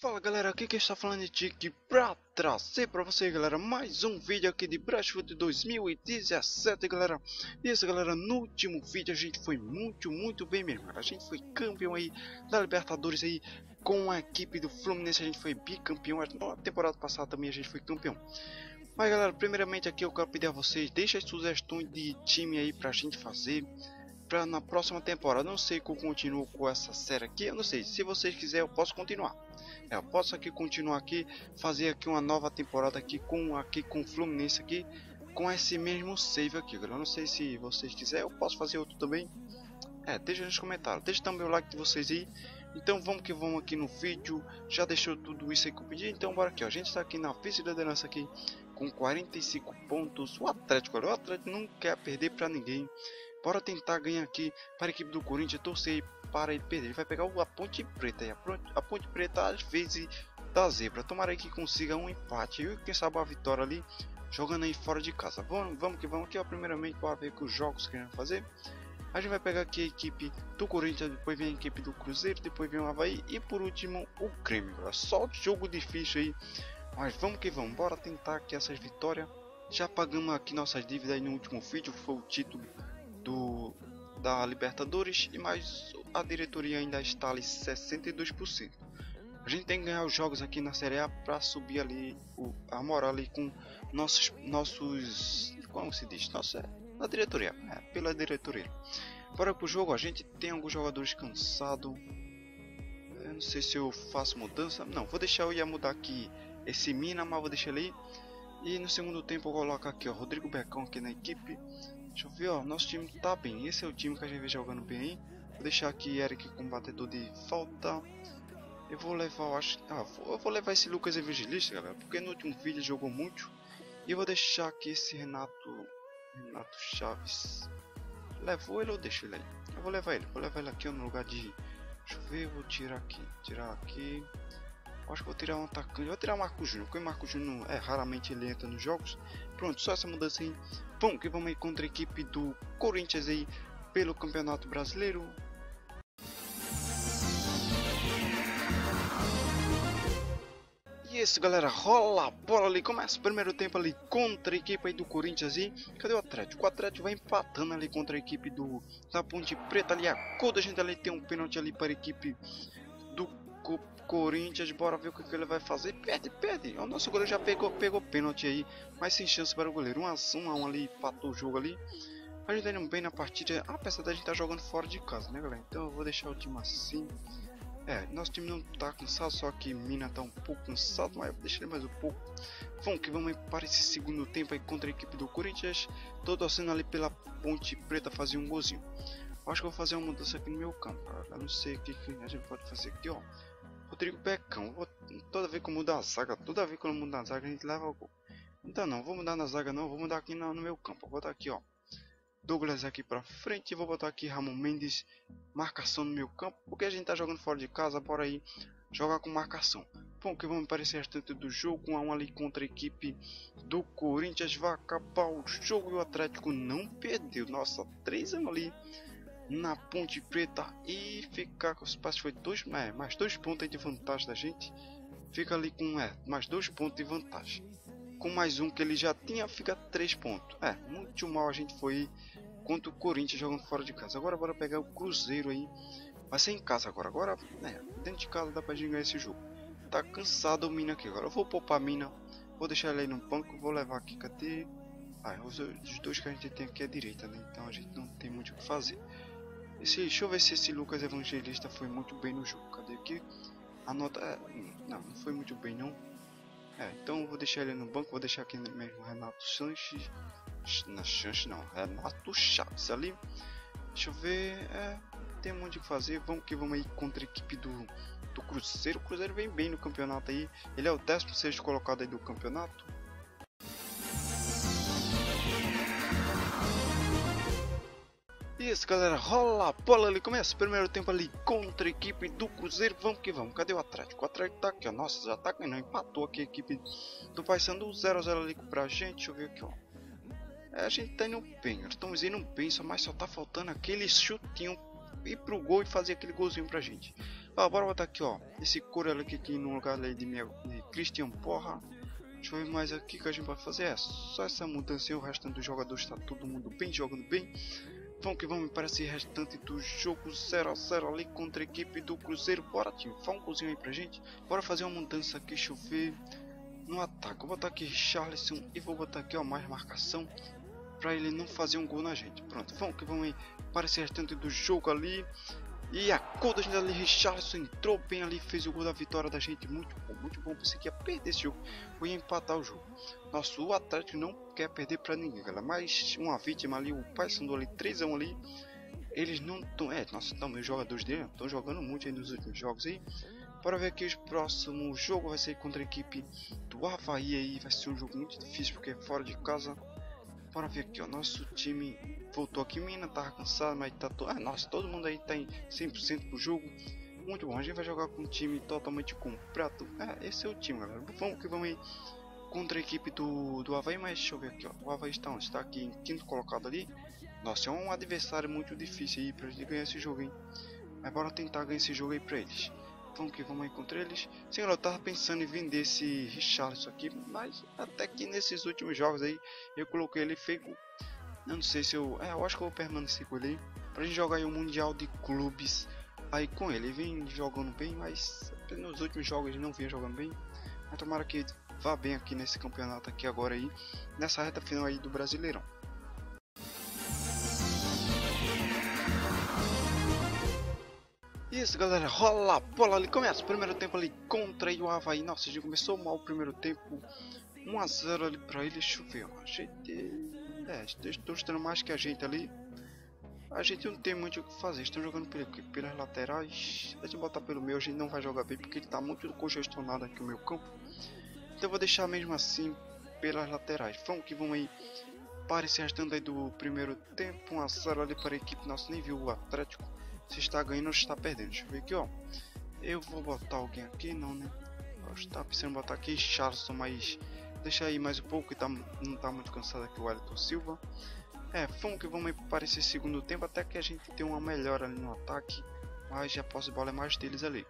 Fala galera, aqui quem está falando é Tiki pra trazer pra vocês galera mais um vídeo aqui de Brashfoot 2017 galera. Isso galera, no último vídeo a gente foi muito, muito bem mesmo A gente foi campeão aí da Libertadores aí com a equipe do Fluminense A gente foi bicampeão, na temporada passada também a gente foi campeão Mas galera, primeiramente aqui eu quero pedir a vocês Deixa as sugestões de time aí pra gente fazer Pra na próxima temporada, não sei que eu continuo com essa série aqui Eu não sei, se vocês quiserem eu posso continuar é, eu posso aqui continuar aqui, fazer aqui uma nova temporada aqui com aqui com o Fluminense aqui, com esse mesmo save aqui, galera. Eu não sei se vocês quiserem, eu posso fazer outro também. É, deixa nos comentários, deixa também o like de vocês aí. Então vamos que vamos aqui no vídeo, já deixou tudo isso aí que eu pedi, então bora aqui, ó. A gente está aqui na vice-liderança aqui com 45 pontos. O Atlético, o Atlético não quer perder para ninguém. Bora tentar ganhar aqui para a equipe do Corinthians, torcer para ele perder. Ele vai pegar a Ponte Preta. A, ponte, Preta às vezes da zebra. Tomara que consiga um empate. E quem sabe a vitória ali jogando aí fora de casa. Vamos, vamos que vamos aqui. Ó, primeiramente para ver que os jogos que a gente fazer. A gente vai pegar aqui a equipe do Corinthians, depois vem a equipe do Cruzeiro, depois vem o Havaí e por último o Grêmio. Só jogo difícil aí. Mas vamos que vamos. Bora tentar aqui essas vitórias. Já pagamos aqui nossas dívidas no último vídeo. Foi o título do da Libertadores e mais a diretoria ainda está ali 62%. A gente tem que ganhar os jogos aqui na Série A para subir ali o, a moral ali com nossos nossos como se diz, nossa, na diretoria, é, pela diretoria. Bora pro jogo, a gente tem alguns jogadores cansados. Eu não sei se eu faço mudança. Não, vou deixar eu ia mudar aqui esse Mina, mas vou deixar ele. E no segundo tempo eu coloco aqui, ó, Rodrigo Becão aqui na equipe. Deixa eu ver, ó, nosso time tá bem. Esse é o time que a gente vem jogando bem. Vou deixar aqui Eric com batedor de falta. Eu vou levar, eu acho, ah, eu vou levar esse Lucas Evangelista, galera, porque no último vídeo jogou muito. E eu vou deixar aqui esse Renato, Renato Chaves. Levou ele ou deixo ele aí? Eu vou levar ele, vou levar ele aqui no lugar de, deixa eu ver, vou tirar aqui, tirar aqui. Acho que vou tirar um atacante. Vou tirar o Marco Júnior. Porque o Marco Júnior é raramente ele entra nos jogos. Pronto, só essa mudança aí. Bom, que vamos aí contra a equipe do Corinthians aí pelo Campeonato Brasileiro. E isso galera, rola a bola ali, começa o primeiro tempo ali contra a equipe aí do Corinthians e cadê o Atlético? O Atlético vai empatando ali contra a equipe do da Ponte Preta ali, a cor da gente ali tem um pênalti ali para a equipe Corinthians, bora ver o que, que ele vai fazer. Perde, perde. O nosso goleiro já pegou, pegou pênalti aí, mas sem chance para o goleiro. 1 a 1 a 1 ali, empatou o jogo ali. A gente indo bem na partida, apesar da gente estar tá jogando fora de casa, né, galera? Então eu vou deixar o time assim. É, nosso time não tá cansado, só que Mina tá um pouco cansado, mas eu deixar ele mais um pouco. Vamos que vamos para esse segundo tempo aí contra a equipe do Corinthians. Tô torcendo ali pela Ponte Preta fazer um golzinho. Acho que vou fazer uma mudança aqui no meu campo, cara. Eu não sei o que, que a gente pode fazer aqui, ó. Rodrigo Becão. toda vez que eu mudar a zaga, toda vez que eu mudar a zaga, a gente leva o gol. Então não, vou mudar na zaga não, vou mudar aqui no, no meu campo. Vou botar aqui, ó. Douglas aqui pra frente vou botar aqui Ramon Mendes, marcação no meu campo, porque a gente tá jogando fora de casa, bora aí jogar com marcação. Bom, que vamos aparecer restante do jogo, um a um ali contra a equipe do Corinthians, vai acabar o jogo e o Atlético não perdeu, nossa, 3 anos ali na Ponte Preta e ficar com os passos foi dois, é, mais dois pontos de vantagem da gente. Fica ali com é, mais dois pontos de vantagem. Com mais um que ele já tinha, fica três pontos. É, muito mal a gente foi contra o Corinthians jogando fora de casa. Agora bora pegar o Cruzeiro aí. Vai ser em casa agora. Agora, né, dentro de casa dá pra gente ganhar esse jogo. Tá cansado o Mina aqui agora. Eu vou poupar a Mina. Vou deixar ele aí no banco. Vou levar aqui. Cadê? Ah, os, dois que a gente tem aqui é direita, né? Então a gente não tem muito o que fazer. Esse, deixa eu ver se esse Lucas Evangelista foi muito bem no jogo. Cadê aqui? A nota. É, não, não foi muito bem não. É, então vou deixar ele no banco, vou deixar aqui mesmo Renato Sanches. Na chance não, Renato Chaves ali. Deixa eu ver. É, tem muito o que fazer. Vamos que vamos aí contra a equipe do, do Cruzeiro. O Cruzeiro vem bem no campeonato aí. Ele é o 16 colocado aí do campeonato. Isso galera, rola a bola ali, começa o primeiro tempo ali contra a equipe do Cruzeiro, vamos que vamos, cadê o Atlético? O Atlético tá aqui ó, nossa, já tá ganhando, empatou aqui a equipe do Paysandu, 0x0 ali pra gente, deixa eu ver aqui ó. É, a gente tá indo bem, estamos indo bem, só, mas só tá faltando aquele chutinho ir pro gol e fazer aquele golzinho pra gente. Ó, bora botar aqui, ó. Esse Corella aqui, aqui no lugar ali de, minha, de Christian Porra. Deixa eu ver mais aqui que a gente vai fazer. É só essa mudança e o restante dos jogadores está todo mundo bem, jogando bem. Vamos que vamos para esse restante do jogo 0x0 ali contra a equipe do Cruzeiro. Bora time, faz um cozinho aí pra gente. Bora fazer uma mudança aqui, deixa eu ver. No ataque, vou botar aqui Charleston e vou botar aqui ó, mais marcação. Pra ele não fazer um gol na gente. Pronto, vamos que vamos aí para esse restante do jogo ali. E a da gente ali, Richarlison entrou bem ali, fez o gol da vitória da gente. Muito bom, muito bom. Pensei que ia perder esse jogo, ou ia empatar o jogo. Nossa, o Atlético não quer perder pra ninguém, galera. Mas uma vítima ali, o Paysandu ali, 3x1 ali. Eles não estão. É, nossa, também os jogadores dele estão jogando muito aí nos últimos jogos aí. Bora ver aqui o próximo jogo vai ser contra a equipe do Havaí aí. Vai ser um jogo muito difícil porque é fora de casa. Bora ver aqui, ó. Nosso time voltou aqui. Mina tava cansado, mas tá todo. Ah, nossa, todo mundo aí tá em 100% pro jogo. Muito bom. A gente vai jogar com um time totalmente completo. É, esse é o time, galera. Vamos que vamos aí contra a equipe do, do Havaí. Mas deixa eu ver aqui, ó. O Havaí está onde? Está aqui em quinto colocado ali. Nossa, é um adversário muito difícil aí pra gente ganhar esse jogo, hein. Mas bora tentar ganhar esse jogo aí pra eles. Vamos que vamos encontrar eles. Senhor, eu tava pensando em vender esse Richarlison aqui, mas até que nesses últimos jogos aí eu coloquei ele feito. Eu não sei se eu. É, eu acho que eu vou permanecer com ele. Pra gente jogar o um Mundial de Clubes aí com ele. Ele vem jogando bem, mas nos últimos jogos ele não vinha jogando bem. Mas tomara que vá bem aqui nesse campeonato aqui agora aí. Nessa reta final aí do Brasileirão. Isso galera, rola a bola ali, começa o primeiro tempo ali contra o Havaí, nossa, já começou mal o primeiro tempo, 1x0 ali pra ele, choveu, a gente, é, estão estando mais que a gente ali, a gente não tem muito o que fazer, estão jogando pelas laterais, a gente botar pelo meio, a gente não vai jogar bem porque ele tá muito congestionado aqui o meu campo, então eu vou deixar mesmo assim pelas laterais, vamos que vamos aí. Para esse aí do primeiro tempo, 1x0 ali para a equipe, nosso nível o Atlético, se está ganhando ou está perdendo. Deixa eu ver aqui, ó. Eu vou botar alguém aqui, não, né? Eu estava pensando em botar aqui Charleston, mas deixa aí mais um pouco, que tá, não tá muito cansado aqui o Wellington Silva. É, vamos que vamos para esse segundo tempo, até que a gente tem uma melhora ali no ataque, mas posse de bola é mais deles ali.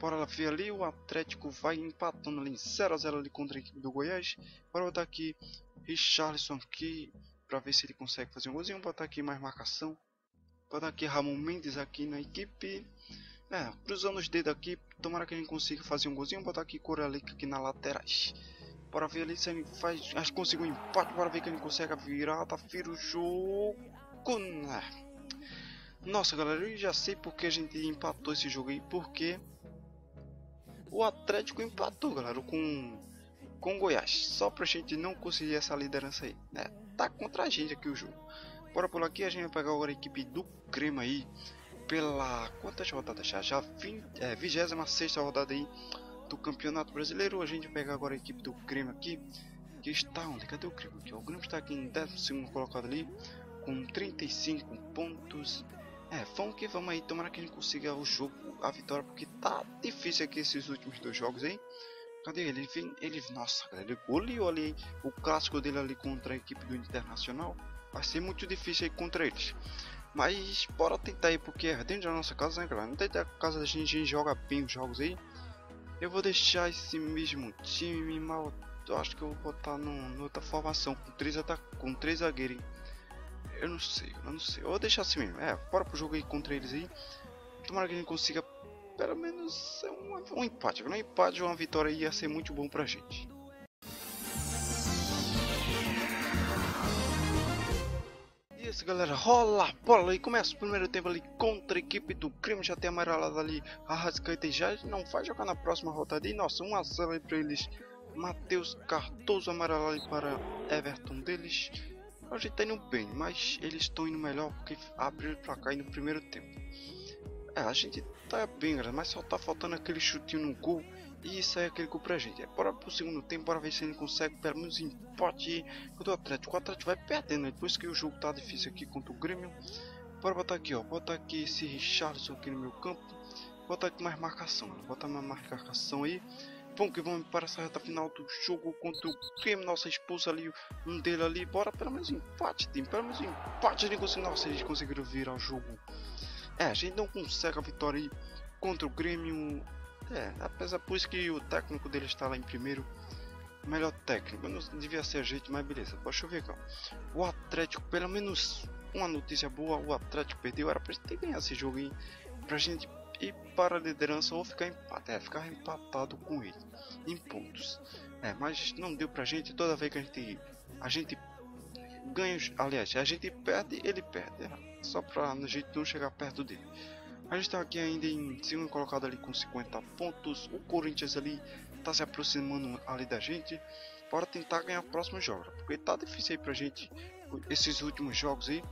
Bora ver ali, o Atlético vai empatando ali em 0x0 ali contra a equipe do Goiás. Bora botar aqui Richarlison aqui, para ver se ele consegue fazer um golzinho, botar aqui mais marcação. Botar aqui Ramon Mendes aqui na equipe. É, cruzando os dedos aqui. Tomara que a gente consiga fazer um golzinho. Botar aqui Coralic aqui na laterais. Bora ver ali se ele faz. Acho que conseguiu um empate. Bora ver que ele consegue virar. Tá vira o jogo. Nossa galera, eu já sei porque a gente empatou esse jogo aí. Porque o Atlético empatou, galera, com com Goiás. Só pra gente não conseguir essa liderança aí. É, tá contra a gente aqui o jogo. Bora por aqui, a gente vai pegar agora a equipe do Crema aí. Pela quantas rodadas já? Já 20, é, 26 rodada aí do Campeonato Brasileiro. A gente vai pegar agora a equipe do Crema aqui. Que está onde? Cadê o Crema aqui? O Grêmio está aqui em 12 colocado ali. Com 35 pontos. É, vamos que vamos aí. Tomara que a gente consiga o jogo, a vitória. Porque tá difícil aqui esses últimos dois jogos aí. Cadê ele? Ele, ele nossa, ele goleou ali o clássico dele ali contra a equipe do Internacional. Vai ser muito difícil aí contra eles. Mas bora tentar aí, porque é dentro da nossa casa, né, galera? Não dentro da casa da gente, a gente joga bem os jogos aí. Eu vou deixar esse mesmo time, mal. Eu acho que eu vou botar no, outra formação, com três, com três zagueiros. Eu não sei, eu não sei. Eu vou deixar assim mesmo. É, bora pro jogo aí contra eles aí. Tomara que a gente consiga pelo menos um, um empate. Um empate ou uma vitória ia ser muito bom pra gente. Isso galera, rola bola e começa o primeiro tempo ali contra a equipe do crime, já tem amarelado ali a Rascaeta já não vai jogar na próxima rodada. E nossa, 1 a 0 aí pra eles. Matheus Cardoso amarelo ali para Everton deles. A gente tá indo bem, mas eles estão indo melhor porque abriram pra cá no primeiro tempo. É, a gente tá bem galera, mas só tá faltando aquele chutinho no gol e sai aquele gol pra gente. É, bora pro segundo tempo, bora ver se ele consegue pelo menos empate contra o Atlético. O Atlético vai perdendo, né? depois que o jogo tá difícil aqui contra o Grêmio. Bora botar aqui, ó. Botar aqui esse Richardson aqui no meu campo. Botar aqui mais marcação, né? botar mais marcação aí. Vamos que vamos para essa reta final do jogo contra o Grêmio. Nossa expulsa ali, um dele ali. Bora pelo menos empate, time. Pelo menos empate. Conseguiu. Nossa, eles conseguiram virar o jogo. É, a gente não consegue a vitória aí contra o Grêmio. É, apesar por isso que o técnico dele está lá em primeiro. Melhor técnico, não devia ser gente, mas beleza. Deixa eu ver ó. O Atlético, pelo menos uma notícia boa, o Atlético perdeu. Era pra gente ter ganhado esse jogo aí. Pra gente ir para a liderança ou ficar empatado. É, ficar empatado com ele em pontos. É, mas não deu pra gente. Toda vez que a gente, a gente ganha, aliás, a gente perde, ele perde. É, só pra a gente não chegar perto dele. A gente está aqui ainda em segundo colocado ali com 50 pontos. O Corinthians ali está se aproximando ali da gente. Para tentar ganhar o próximo jogo. Porque tá difícil aí pra gente esses últimos jogos aí.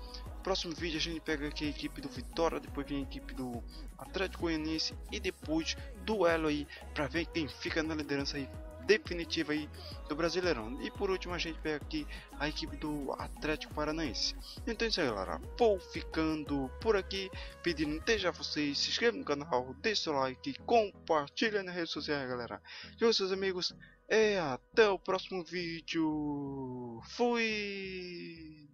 Próximo vídeo a gente pega aqui a equipe do Vitória, depois vem a equipe do Atlético Goianiense e depois duelo aí para ver quem fica na liderança aí definitiva aí do Brasileirão. E por último a gente pega aqui a equipe do Atlético Paranaense. Então é isso aí galera, vou ficando por aqui, pedindo desde já vocês se inscrevam no canal, deixe seu like, compartilhem nas redes sociais galera. E seus amigos, e até o próximo vídeo. Fui!